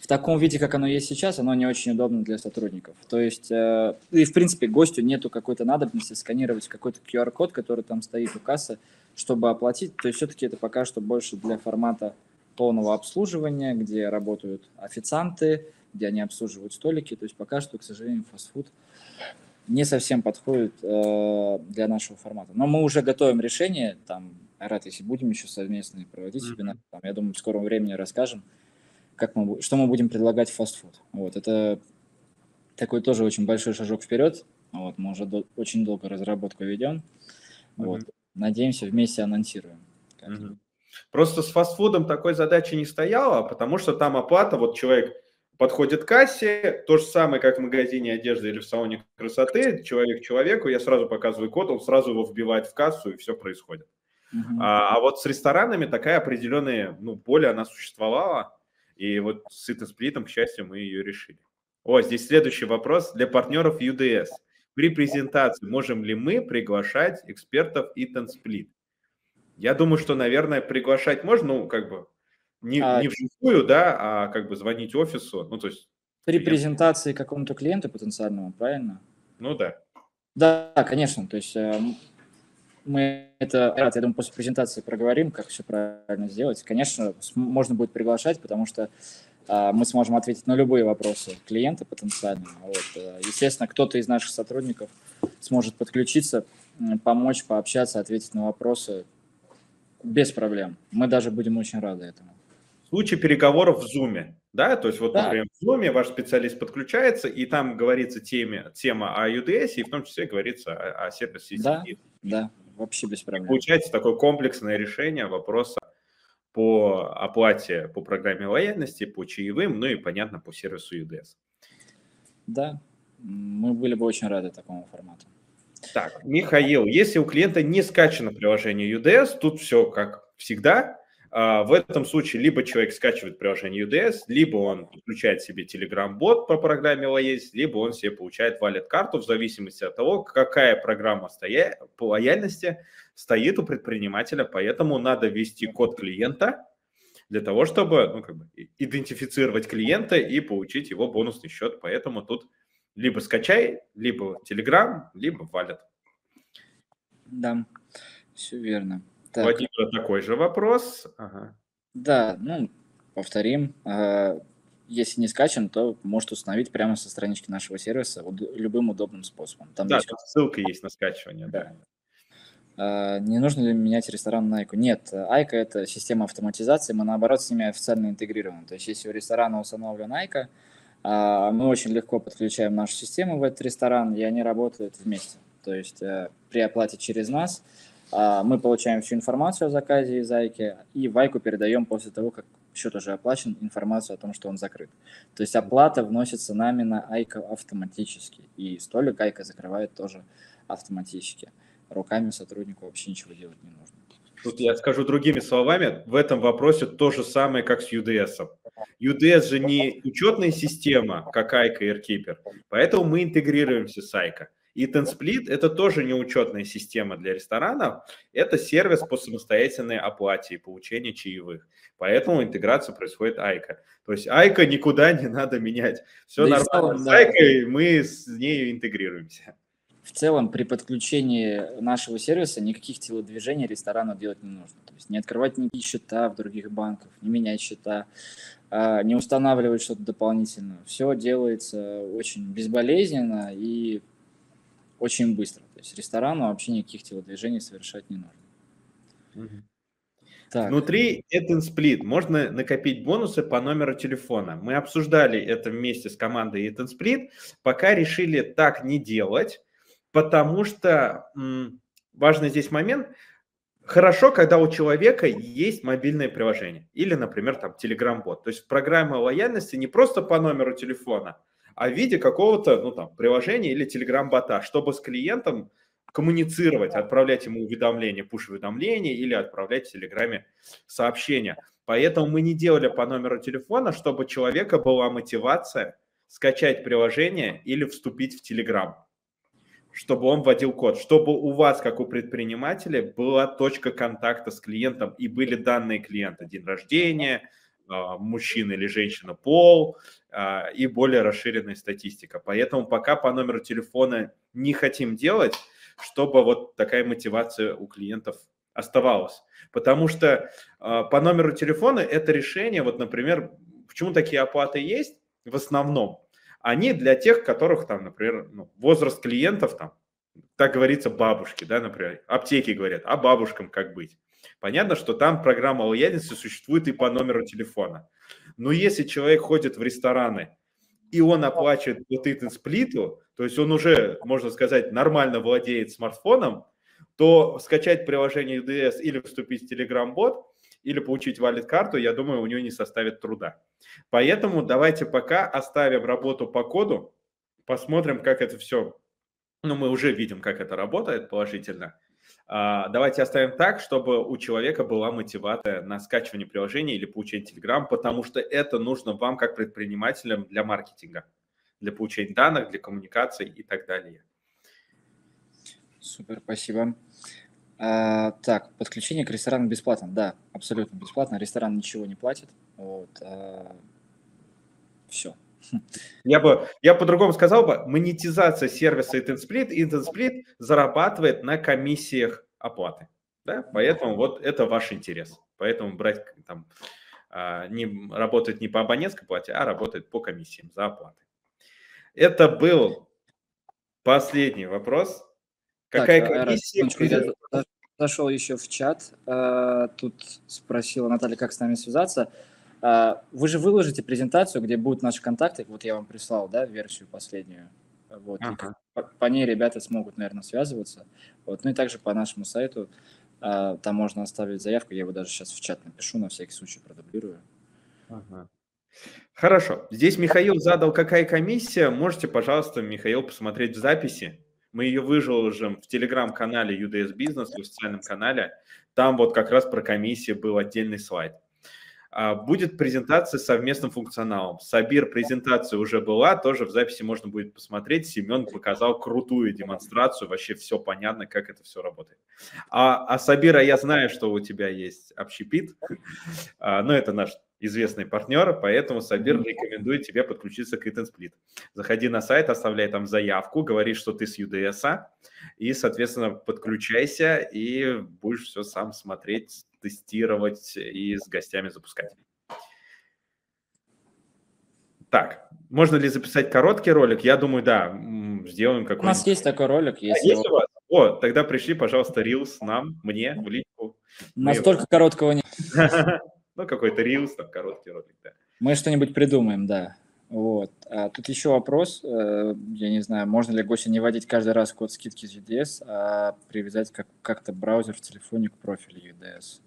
Speaker 2: в таком виде, как оно есть сейчас, оно не очень удобно для сотрудников. То есть, э, и в принципе гостю нету какой-то надобности сканировать какой-то QR-код, который там стоит у кассы, чтобы оплатить. То есть все-таки это пока что больше для формата полного обслуживания, где работают официанты, где они обслуживают столики. То есть пока что, к сожалению, фастфуд не совсем подходит э, для нашего формата. Но мы уже готовим решение, там, рад, если будем еще совместные проводить mm-hmm. вебинары, там, я думаю, в скором времени расскажем, как мы, что мы будем предлагать в фастфуд. Вот, это такой тоже очень большой шажок вперед. Вот, мы уже до, очень долго разработку ведем. Mm-hmm. Вот, надеемся, вместе анонсируем.
Speaker 1: Mm-hmm. Просто с фастфудом такой задачи не стояло, потому что там оплата, вот человек подходит к кассе, то же самое, как в магазине одежды или в салоне красоты, человек человеку, я сразу показываю код, он сразу его вбивает в кассу, и все происходит. Uh-huh. А, а вот с ресторанами такая определенная, ну, боль, она существовала, и вот с сплитом, к счастью, мы ее решили. О, здесь следующий вопрос для партнеров UDS. При презентации можем ли мы приглашать экспертов Eat Split? Я думаю, что, наверное, приглашать можно, ну, как бы, не, а, не вживую, да, а как бы звонить офису, ну, то есть...
Speaker 2: При клиент. презентации какому-то клиенту потенциальному, правильно?
Speaker 1: Ну, да.
Speaker 2: Да, конечно, то есть э, мы это, я думаю, после презентации проговорим, как все правильно сделать. Конечно, можно будет приглашать, потому что э, мы сможем ответить на любые вопросы клиента потенциального. Вот. Э, естественно, кто-то из наших сотрудников сможет подключиться, помочь, пообщаться, ответить на вопросы без проблем. Мы даже будем очень рады этому.
Speaker 1: В случае переговоров в Zoom, да, то есть вот, да. например, в Zoom ваш специалист подключается, и там говорится теме, тема о UDS, и в том числе говорится о, о сервисе
Speaker 2: Да, да, вообще без проблем.
Speaker 1: Получается такое комплексное решение вопроса по оплате по программе лояльности, по чаевым, ну и, понятно, по сервису UDS.
Speaker 2: Да, мы были бы очень рады такому формату.
Speaker 1: Так, Михаил, если у клиента не скачано приложение UDS, тут все как всегда. А, в этом случае либо человек скачивает приложение UDS, либо он подключает себе Telegram-бот по программе лояльности, либо он себе получает валет-карту в зависимости от того, какая программа стоя... по лояльности стоит у предпринимателя. Поэтому надо ввести код клиента для того, чтобы ну, как бы, идентифицировать клиента и получить его бонусный счет. Поэтому тут либо скачай, либо Telegram, либо валет.
Speaker 2: Да, все верно.
Speaker 1: Так. Владимира такой же вопрос. Ага.
Speaker 2: Да, ну, повторим. А, если не скачан, то может установить прямо со странички нашего сервиса любым удобным способом.
Speaker 1: Там да, есть... ссылка есть на скачивание. Да. да.
Speaker 2: А, не нужно ли менять ресторан на Айку? Нет, Айка – это система автоматизации, мы, наоборот, с ними официально интегрированы. То есть, если у ресторана установлен Айка, а, мы очень легко подключаем нашу систему в этот ресторан, и они работают вместе. То есть э, при оплате через нас мы получаем всю информацию о заказе из Айки, и в Айку передаем после того, как счет уже оплачен, информацию о том, что он закрыт. То есть оплата вносится нами на Айка автоматически, и столик Айка закрывает тоже автоматически. Руками сотруднику вообще ничего делать не нужно.
Speaker 1: Тут я скажу другими словами, в этом вопросе то же самое, как с UDS. UDS же не учетная система, как Айка и AirKeeper, поэтому мы интегрируемся с Айка. И TenSplit – это тоже не учетная система для ресторанов, это сервис по самостоятельной оплате и получению чаевых. Поэтому интеграция происходит Айка. То есть Айка никуда не надо менять. Все да нормально с Айкой, мы с ней интегрируемся
Speaker 2: в целом при подключении нашего сервиса никаких телодвижений ресторану делать не нужно. То есть не открывать никакие счета в других банках, не менять счета, а, не устанавливать что-то дополнительное. Все делается очень безболезненно и очень быстро. То есть ресторану вообще никаких телодвижений совершать не нужно.
Speaker 1: Так. Внутри Split можно накопить бонусы по номеру телефона. Мы обсуждали это вместе с командой Split, пока решили так не делать, потому что важный здесь момент, хорошо, когда у человека есть мобильное приложение или, например, там Telegram-бот. То есть программа лояльности не просто по номеру телефона, а в виде какого-то ну, там, приложения или Telegram-бота, чтобы с клиентом коммуницировать, отправлять ему уведомления, пуш-уведомления или отправлять в Телеграме сообщения. Поэтому мы не делали по номеру телефона, чтобы у человека была мотивация скачать приложение или вступить в Телеграм чтобы он вводил код, чтобы у вас, как у предпринимателя, была точка контакта с клиентом и были данные клиента, день рождения, а, мужчина или женщина, пол и более расширенная статистика. Поэтому пока по номеру телефона не хотим делать, чтобы вот такая мотивация у клиентов оставалась. Потому что а, по номеру телефона это решение, вот, например, почему такие оплаты есть в основном, они для тех, которых там, например, ну, возраст клиентов там, так говорится, бабушки, да, например, аптеки говорят, а бабушкам как быть? Понятно, что там программа лояльности существует и по номеру телефона. Но если человек ходит в рестораны, и он оплачивает вот эту сплиту, то есть он уже, можно сказать, нормально владеет смартфоном, то скачать приложение UDS или вступить в Telegram-бот или получить валид-карту, я думаю, у него не составит труда. Поэтому давайте пока оставим работу по коду, посмотрим, как это все, ну, мы уже видим, как это работает положительно. А, давайте оставим так, чтобы у человека была мотивация на скачивание приложения или получение Telegram, потому что это нужно вам как предпринимателям для маркетинга, для получения данных, для коммуникации и так далее.
Speaker 2: Супер, спасибо. А, так, подключение к ресторану бесплатно. Да, абсолютно бесплатно. Ресторан ничего не платит. Вот, а, все.
Speaker 1: Я бы, я по-другому сказал бы, монетизация сервиса IntenSplit, IntenSplit зарабатывает на комиссиях оплаты. Да? Поэтому вот это ваш интерес. Поэтому брать там, а, не, работает не по абонентской плате, а работает по комиссиям за оплаты. Это был последний вопрос. Какая так, комиссия?
Speaker 2: Я зашел еще в чат. Э, тут спросила Наталья, как с нами связаться. Э, вы же выложите презентацию, где будут наши контакты. Вот я вам прислал, да, версию последнюю. Вот. Ага. По, по ней ребята смогут, наверное, связываться. Вот. Ну и также по нашему сайту э, там можно оставить заявку. Я его даже сейчас в чат напишу, на всякий случай продублирую.
Speaker 1: Ага. Хорошо. Здесь Михаил задал, какая комиссия. Можете, пожалуйста, Михаил, посмотреть в записи. Мы ее выложим в телеграм-канале UDS Business, в официальном канале. Там вот как раз про комиссии был отдельный слайд. А, будет презентация с совместным функционалом. Сабир презентация уже была, тоже в записи можно будет посмотреть. Семен показал крутую демонстрацию, вообще все понятно, как это все работает. А, а Сабира, я знаю, что у тебя есть общепит, а, но это наш известный партнер, поэтому Сабир рекомендует тебе подключиться к Split. Заходи на сайт, оставляй там заявку, говори, что ты с UDS, и, соответственно, подключайся и будешь все сам смотреть, тестировать и с гостями запускать. Так, можно ли записать короткий ролик? Я думаю, да, сделаем какой-нибудь. У
Speaker 2: нас есть такой ролик.
Speaker 1: Если... А есть у вас? О, тогда пришли, пожалуйста, Reels нам, мне, в личку.
Speaker 2: Настолько Мы... короткого нет.
Speaker 1: Ну, какой-то Reels, там, короткий ролик, да.
Speaker 2: Мы что-нибудь придумаем, да. Вот. А тут еще вопрос, э, я не знаю, можно ли Гося не вводить каждый раз код скидки из UDS, а привязать как- как-то браузер в телефоне к профилю UDS?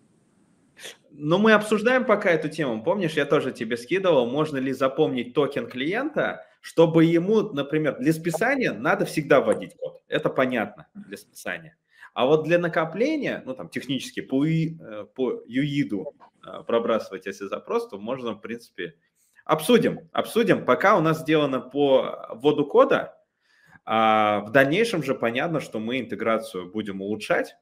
Speaker 1: Но мы обсуждаем пока эту тему. Помнишь, я тоже тебе скидывал, можно ли запомнить токен клиента, чтобы ему, например, для списания надо всегда вводить код. Это понятно для списания. А вот для накопления, ну там технически по, э, по ЮИДу пробрасывать если запрос, то можно, в принципе, обсудим. Обсудим. Пока у нас сделано по вводу кода, а в дальнейшем же понятно, что мы интеграцию будем улучшать.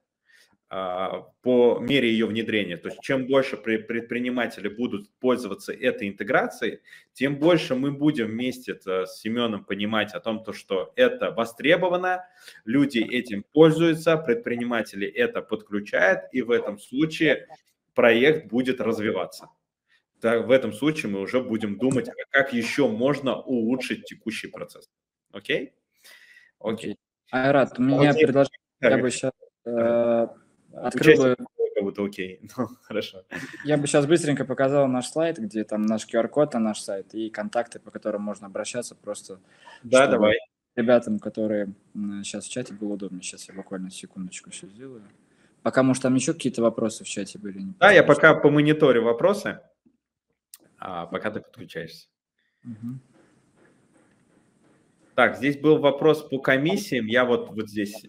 Speaker 1: А, по мере ее внедрения. То есть чем больше предприниматели будут пользоваться этой интеграцией, тем больше мы будем вместе с Семеном понимать о том, то, что это востребовано, люди этим пользуются, предприниматели это подключают, и в этом случае проект будет развиваться. Так, в этом случае мы уже будем думать, а как еще можно улучшить текущий процесс. Окей?
Speaker 2: Окей. Айрат, у меня Окей. предложение, я бы сейчас Открыл бы...
Speaker 1: Как будто окей. Ну, хорошо.
Speaker 2: Я бы сейчас быстренько показал наш слайд, где там наш QR-код на наш сайт и контакты, по которым можно обращаться просто.
Speaker 1: Да, давай.
Speaker 2: Ребятам, которые сейчас в чате, было удобнее. Сейчас я буквально секундочку все сделаю. Пока, может, там еще какие-то вопросы в чате были?
Speaker 1: Не да, я пока по мониторю вопросы, а пока ты подключаешься. Угу. Так, здесь был вопрос по комиссиям. Я вот, вот здесь э,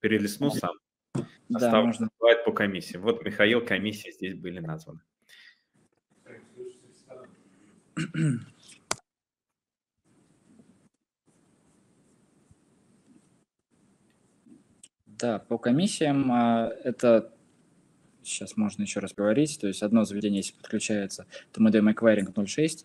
Speaker 1: перелистну сам. Да, можно. Бывает по комиссиям. Вот Михаил, комиссии здесь были названы.
Speaker 2: Да, по комиссиям а, это сейчас можно еще раз говорить. То есть одно заведение, если подключается, то мы даем эквайринг 0.6,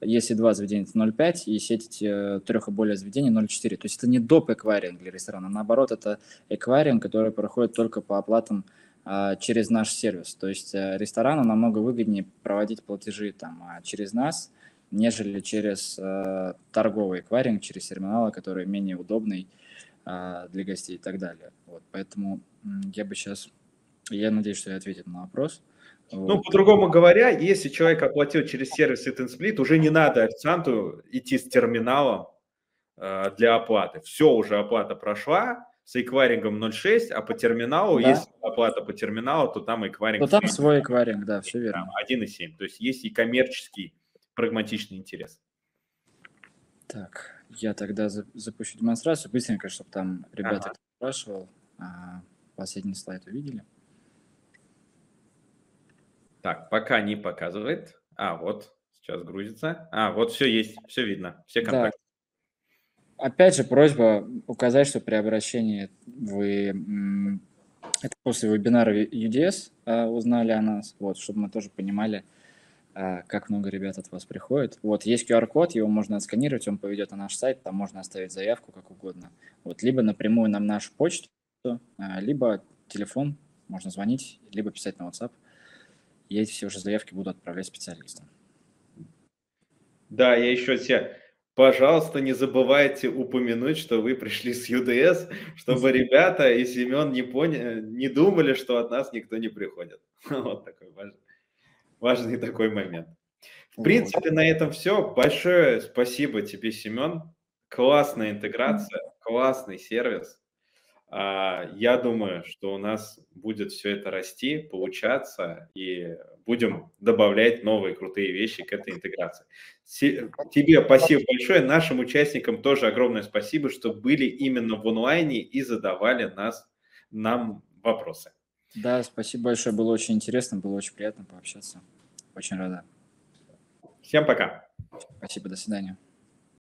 Speaker 2: если два заведения, это 0,5, и сеть э, трех и более заведений 0,4. То есть это не доп. эквайринг для ресторана, наоборот, это эквайринг, который проходит только по оплатам а, через наш сервис. То есть а, ресторану намного выгоднее проводить платежи там а, через нас, нежели через а, торговый эквайринг, через терминалы, который менее удобный для гостей и так далее. Вот, поэтому я бы сейчас, я надеюсь, что я ответил на вопрос.
Speaker 1: Ну, по-другому говоря, если человек оплатил через сервис Split, уже не надо официанту идти с терминалом э, для оплаты. Все, уже оплата прошла с эквайрингом 0.6, а по терминалу, да. если оплата по терминалу, то там эквайринг...
Speaker 2: То там свой эквайринг, да, все верно.
Speaker 1: 1.7. То есть есть и коммерческий, прагматичный интерес.
Speaker 2: Так, я тогда запущу демонстрацию быстренько, чтобы там ребята ага. спрашивал. А, последний слайд увидели.
Speaker 1: Так, пока не показывает. А, вот, сейчас грузится. А, вот все есть, все видно, все контакты.
Speaker 2: Да. Опять же, просьба указать, что при обращении вы это после вебинара UDS а, узнали о нас, вот, чтобы мы тоже понимали, а, как много ребят от вас приходит. Вот, есть QR-код, его можно отсканировать, он поведет на наш сайт, там можно оставить заявку как угодно. Вот, либо напрямую нам нашу почту, либо телефон, можно звонить, либо писать на WhatsApp и эти все уже заявки буду отправлять специалистам.
Speaker 1: Да, я еще тебе пожалуйста, не забывайте упомянуть, что вы пришли с UDS, чтобы ребята и Семен не, поняли, не думали, что от нас никто не приходит. Вот такой важный, важный такой момент. В принципе, на этом все. Большое спасибо тебе, Семен. Классная интеграция, классный сервис. А, я думаю, что у нас будет все это расти, получаться, и будем добавлять новые крутые вещи к этой интеграции. Тебе спасибо большое, нашим участникам тоже огромное спасибо, что были именно в онлайне и задавали нас, нам вопросы.
Speaker 2: Да, спасибо большое, было очень интересно, было очень приятно пообщаться. Очень рада.
Speaker 1: Всем пока.
Speaker 2: Спасибо, до свидания.